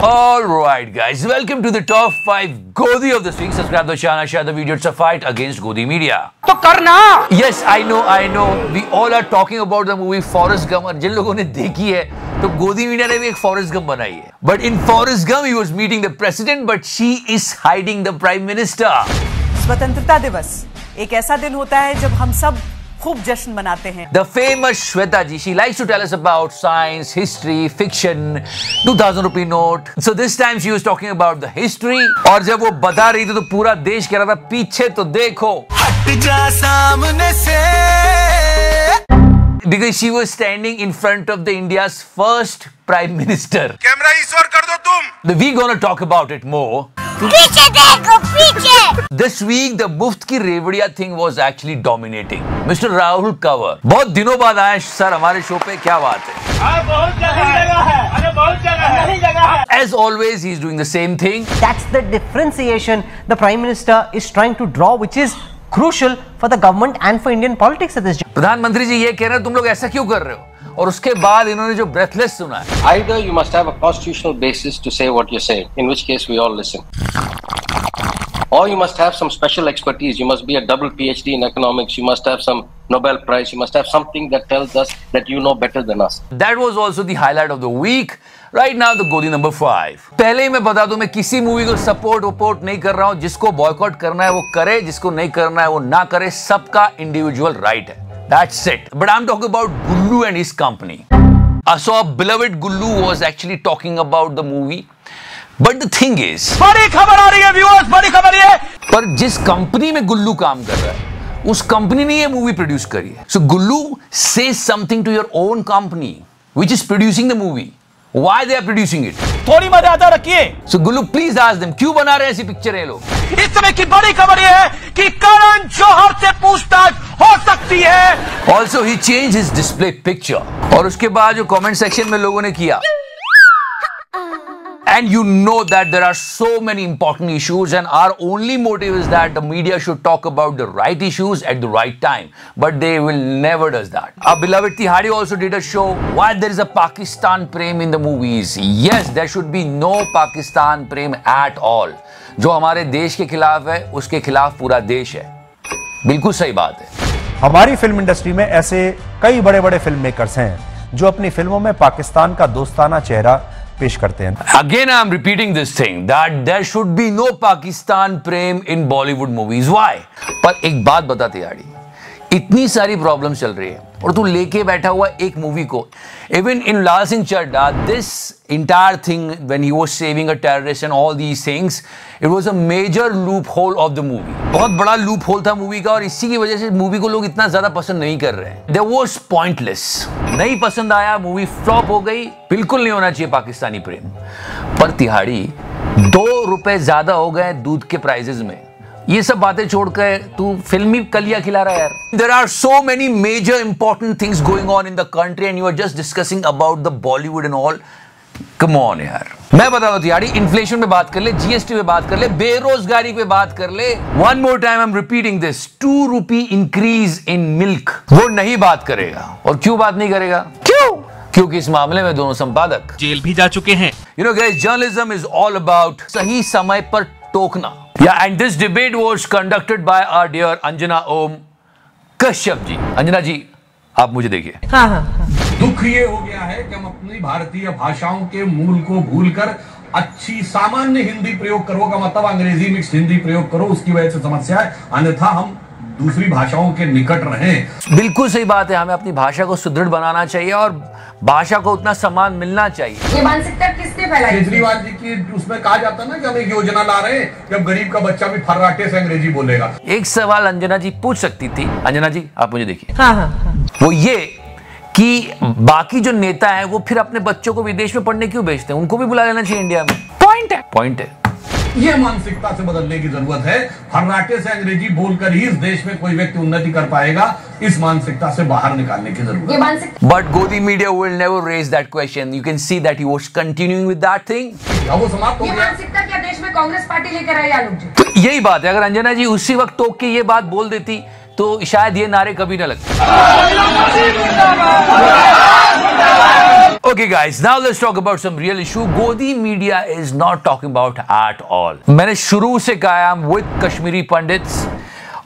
All right, guys, welcome to the top five Godi of this week. Subscribe to the channel, share the video. It's a fight against Godi Media. तो करना Yes, I know, I know. We all are talking about the movie Forrest Gump. और जिन लोगों ने देखी है तो गोदी media ने भी एक फॉरेस्ट गम बनाई है but in Forrest Gump he was meeting the president but she is hiding the prime minister स्वतंत्रता दिवस एक ऐसा दिन होता है जब हम सब खूब जश्न मनाते हैं। The famous Shweta ji she likes to tell us about science history fiction 2000 rupee note so this time she was talking about the history और जब वो बता रही थी तो पूरा देश कह रहा था पीछे तो देखो। हट जा सामने से। because she was standing in front of the India's first prime minister. Camera ईश्वर कर दो तुम We gonna talk about it more. पीछे देखो पीछे This week the मुफ्त की रेवड़िया thing was actually dominating. Mr. Rahul Kanwar बहुत दिनों बाद आए सर हमारे शो पे क्या बात है बहुत जगह है अरे बहुत जगह है जगह है As always he's doing the same thing. That's the differentiation the Prime Minister is trying to draw, which is crucial for the government and for Indian politics at this juncture. प्रधानमंत्री जी ये कह रहे हैं तुम लोग ऐसा क्यों कर रहे हो और उसके बाद इन्होंने जो ब्रेथलेस सुना है Either you must have a constitutional basis to say what you say, in which case we all listen. Or you must have some special expertise. You must be a double PhD in economics. You must have some Nobel Prize. You must have something that tells us that you know better than us. That was also the highlight of the week. Right now the Godi number five पहले ही मैं बता दूँ मैं किसी movie को support वपोर्ट नहीं कर रहा हूँ जिसको बॉयकॉट करना है वो करे जिसको नहीं करना है वो ना करे सबका इंडिविजुअल राइट है That's it. But I'm talking about Gullu and his company. I saw beloved Gullu was actually talking about the movie. But the thing is, बड़ी खबर आ रही है व्यूअर्स बड़ी खबर ये पर जिस कंपनी में गुल्लू काम कर रहा है उस कंपनी ने ये मूवी प्रोड्यूस करी है। So Gullu say something to your own company which is producing the movie why they are producing it थोड़ी मर्यादा रखिए। So Gullu please ask them क्यों बना रहे ऐसी पिक्चर है लोग? इस समय की बड़ी खबर ये है कि करण जौहर से पूछताछ हो सकती है। Also he change his display picture और उसके बाद जो कमेंट सेक्शन में लोगों ने किया And you know that there are so many important issues, and our only motive is that the media should talk about the right issues at the right time. But they will never does that. Our beloved Tihari also did a show why there is a Pakistan prem in the movies. Yes, there should be no Pakistan prem at all. जो हमारे देश के खिलाफ है उसके खिलाफ पूरा देश है बिल्कुल सही बात है हमारी फ़िल्म इंडस्ट्री में ऐसे कई बड़े बड़े फ़िल्म मेकर्स हैं जो अपनी फ़िल्मों में पाकिस्तान का दोस्ताना चेहरा पेश करते हैं। Again I am repeating this thing that there should be no Pakistan Prem in Bollywood movies why पर एक बात बताते इतनी सारी प्रॉब्लम चल रही है। और तू लेके बैठा हुआ एक मूवी को. Even in Lal Singh Chaddha this entire thing when he was saving a terrorist and all these things it was a major loophole of the movie बहुत बड़ा लूप होल था मूवी का और इसी की वजह से मूवी को लोग इतना ज़्यादा पसंद नहीं कर रहे हैं. देयर वाज पॉइंटलेस नहीं पसंद आया मूवी फ्लॉप हो गई. बिल्कुल नहीं होना चाहिए पाकिस्तानी प्रेम. पर तिहाड़ी दो रुपए ज़्यादा हो गए दूध के प्राइजेस में. ये सब बातें छोड़कर तू फिल्मी कलिया खिला रहा है यार। There are so many major important things going on in the country and you are just discussing about the Bollywood and all come on यार मैं बता दो यारी इन्फ्लेशन पे बात कर ले जीएसटी पे बात कर ले बेरोजगारी पे बात कर ले। One more time I am repeating this two rupee increase in milk वो नहीं बात करेगा। और क्यों बात नहीं करेगा? क्यों? क्योंकि इस मामले में दोनों संपादक। जेल भी जा चुके हैं। You know guys, journalism is all about सही समय पर टोकना. Yeah, and this debate was conducted by our dear Anjana Om Kashyap जी. अंजना जी, आप मुझे देखिए. दुख ये हो गया है कि हम अपनी भारतीय भाषाओं के मूल को भूलकर अच्छी सामान्य हिंदी प्रयोग करो का मतलब अंग्रेज़ी मिक्स हिंदी प्रयोग करो उसकी वजह से समस्या है अन्यथा हम दूसरी भाषाओं के निकट रहें। बिल्कुल सही बात है हमें अपनी भाषा को सुदृढ़ बनाना चाहिए और भाषा को उतना सम्मान मिलना चाहिए। ये मानसिकता किसने फैलाई? केजरीवाल जी की उसमें कहा जाता ना कि हम एक योजना ला रहे हैं कि अब गरीब का बच्चा भी फर्राटे से अंग्रेज़ी बोलेगा। एक सवाल अंजना जी पूछ सकती थी। अंजना जी आप मुझे देखिए। वो ये कि बाकी जो नेता है वो फिर अपने बच्चों को विदेश में पढ़ने क्यों भेजते हैं? उनको भी बुला लेना चाहिए इंडिया में। पॉइंट है। पॉइंट है। ये मानसिकता से बदलने की ज़रूरत है। हर्राटे से अंग्रेज़ी बोलकर ही इस देश में कोई व्यक्ति उन्नति कर पाएगा इस मानसिकता से बाहर निकालने की ज़रूरत but Godi media will Godi raise that question you can see that can see with that thing continuing with that अब वो समाप्त हो गया। मानसिकता क्या देश में कांग्रेस पार्टी लेकर आई आलोक जी? तो यही बात है। अगर अंजना जी उसी वक्त तो के ये बात बोल देती तो शायद ये नारे कभी ना लगते Okay guys, now let's talk about some real issue. Godi media is not talking about at all. मैंने शुरू से कहा I'm with कश्मीरी पंडित्स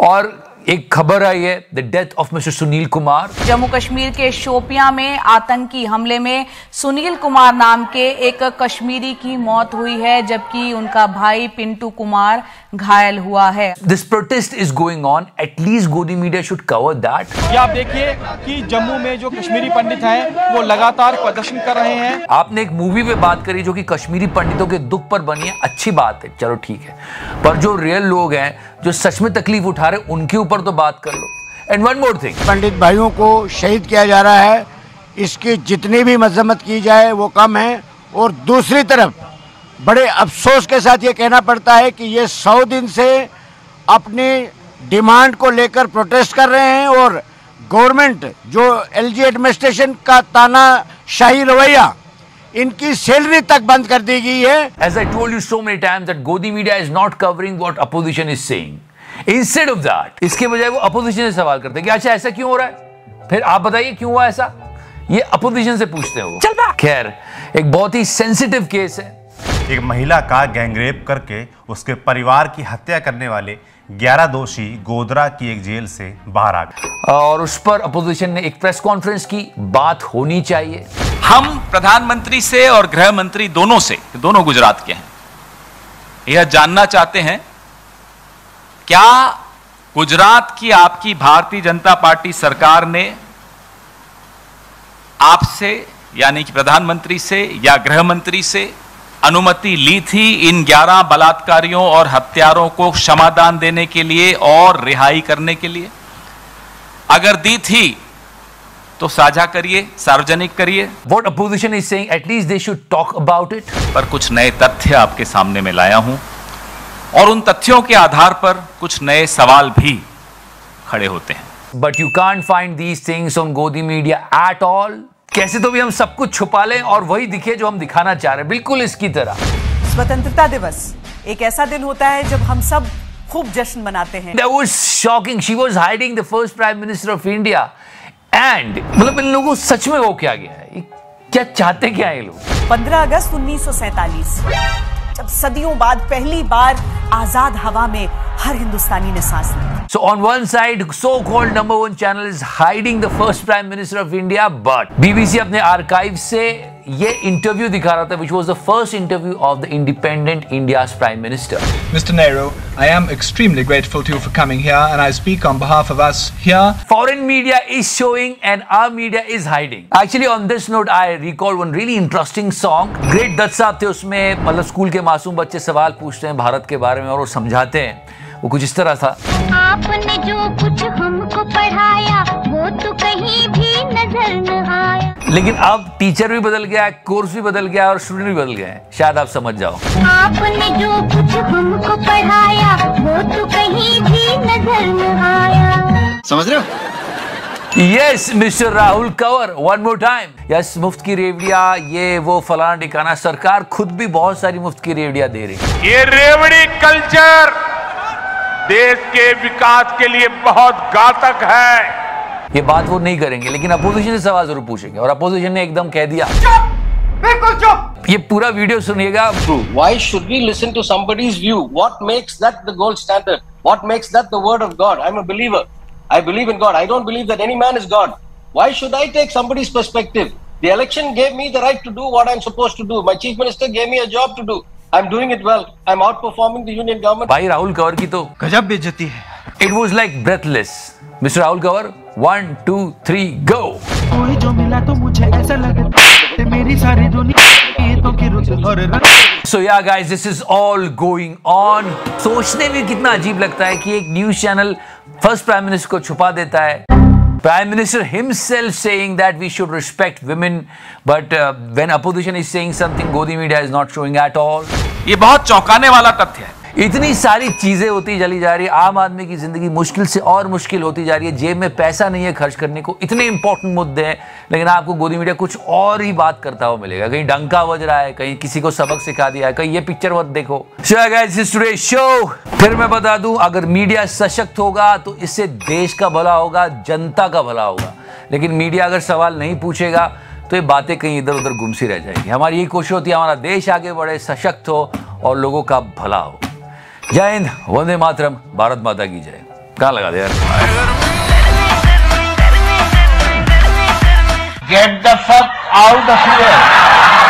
और एक खबर आई है the death of mister Sunil Kumar Jammu Kashmir के शोपिया में आतंकी हमले में सुनील कुमार नाम के एक कश्मीरी की मौत हुई है जबकि उनका भाई पिंटू कुमार घायल हुआ है। This protest is going on at least Godi media should cover that ये आप देखिए कि जम्मू में जो कश्मीरी पंडित हैं वो लगातार प्रदर्शन कर रहे हैं। आपने एक मूवी पे बात करी जो कि कश्मीरी पंडितों के दुख पर बनी है। अच्छी बात है चलो ठीक है। पर जो रियल लोग हैं जो सच में तकलीफ़ उठा रहे उनके ऊपर तो बात कर लो। एंड वन मोर थिंग पंडित भाइयों को शहीद किया जा रहा है। इसकी जितनी भी मजम्मत की जाए, वो कम है। और दूसरी तरफ़, बड़े अफसोस के साथ ये कहना पड़ता है कि ये सौ दिन से अपनी डिमांड को लेकर प्रोटेस्ट कर रहे हैं और गवर्नमेंट, जो एलजी एडमिनिस्ट्रेशन का ताना शाही रवैया इनकी सैलरी तक बंद कर दी गई है। As I told you so many times that Godi media is not covering what opposition is saying. Instead of that, इसके बजाय वो अपोजिशन से सवाल करते हैं कि अच्छा ऐसा क्यों हो रहा है? फिर आप बताइए क्यों हुआ ऐसा? ये अपोजिशन से पूछते हैं चल खैर एक बहुत ही सेंसिटिव केस है। एक महिला का गैंगरेप करके उसके परिवार की हत्या करने वाले 11 दोषी गोदरा की एक जेल से बाहर आ गए। और उस पर अपोजिशन ने एक प्रेस कॉन्फ्रेंस की बात होनी चाहिए। हम प्रधानमंत्री से और गृह मंत्री दोनों से, दोनों गुजरात के हैं, यह जानना चाहते हैं, क्या गुजरात की आपकी भारतीय जनता पार्टी सरकार ने आपसे, यानी कि प्रधानमंत्री से या गृह मंत्री से अनुमति ली थी इन 11 बलात्कारियों और हत्यारों को क्षमादान देने के लिए और रिहाई करने के लिए? अगर दी थी तो साझा करिए सार्वजनिक करिए। What opposition is saying at least they should talk about it पर कुछ नए तथ्य आपके सामने में लाया हूँ और उन तथ्यों के आधार पर कुछ नए सवाल भी खड़े होते हैं। But you can't find these things on Godi media at all कैसे तो भी हम सब कुछ छुपा लें और वही दिखे जो हम दिखाना चाह रहे हैं। बिल्कुल इसकी तरह। स्वतंत्रता दिवस एक ऐसा दिन होता है जब हम सब खूब जश्न मनाते हैं। And मतलब इन लोगों को सच में वो क्या गया है क्या चाहते क्या है लोग 15 अगस्त 1947 जब सदियों बाद पहली बार आज़ाद हवा में हर हिंदुस्तानी ने सांस ली So on one side, so-called number one channel is hiding the first prime minister of India, but BBC अपने archive से ये इंटरव्यू दिखा रहा था which was the first interview of the independent India prime minister mister Nehru I am extremely grateful to for coming here and I speak on behalf of us here foreign media is showing and our media is hiding actually on this note I recall one really interesting song great Dutt साहब थे उसमें मतलब school के मासूम बच्चे सवाल पूछते हैं भारत के बारे में और वो समझाते हैं। वो कुछ इस तरह था। आपने जो कुछ हमको पढ़ाया वो तो कहीं भी नज़र न आया। लेकिन अब टीचर भी बदल गया है कोर्स भी बदल गया और स्टूडेंट भी बदल गए हैं। शायद आप समझ जाओ। आपने जो कुछ हमको पढ़ाया वो तो कहीं भी नज़र न आया। समझ रहे हो? Yes mister Rahul Kanwar one more time yes मुफ़्त की रेवड़िया ये वो फलाना ठिकाना सरकार खुद भी बहुत सारी मुफ़्त की रेवड़िया दे रही है। ये रेवड़ी कल्चर देश के विकास के लिए बहुत घातक है। ये बात वो नहीं करेंगे लेकिन अपोजिशन से सवाल ज़रूर पूछेंगे और अपोजिशन ने एकदम कह दिया। ये पूरा वीडियो सुनिएगा। Why should we listen to somebody's view what makes that the gold standard what makes that the word of God I am a believer I believe in God I don't believe that any man is God why should I take somebody's perspective the election gave me the right to do what I am supposed to do my chief minister gave me a job to do I'm doing it well. I'm outperforming the union government. भाई राहुल कंवर की तो गजब बेइज्जती है। It was like breathless mister Rahul Kanwar one two three go कोई जो मिला तो मुझे ऐसा लगे मेरी सारी दुनिया तो की रुत और रंग। So ya guys this is all going on सोचने में कितना अजीब लगता है कि एक news channel first prime minister को छुपा देता है। Prime Minister himself saying that we should respect women, but uh, when opposition is saying something, Godi media is not showing at all. ये बहुत चौंकाने वाला तथ्य है इतनी सारी चीज़ें होती चली जा रही है। आम आदमी की ज़िंदगी मुश्किल से और मुश्किल होती जा रही है। जेब में पैसा नहीं है खर्च करने को। इतने इंपॉर्टेंट मुद्दे हैं। लेकिन आपको गोदी मीडिया कुछ और ही बात करता हुआ मिलेगा। कहीं डंका बज रहा है, कहीं किसी को सबक सिखा दिया है, कहीं ये पिक्चर मत देखो। शो फिर मैं बता दूँ, अगर मीडिया सशक्त होगा तो इससे देश का भला होगा, जनता का भला होगा। लेकिन मीडिया अगर सवाल नहीं पूछेगा तो ये बातें कहीं इधर उधर गुमसी रह जाएँगी। हमारी यही कोशिश होती है, हमारा देश आगे बढ़े, सशक्त हो, और लोगों का भला हो। जय हिंद, वंदे मातरम, भारत माता की जय कहा लगा दे यार get the fuck out of here.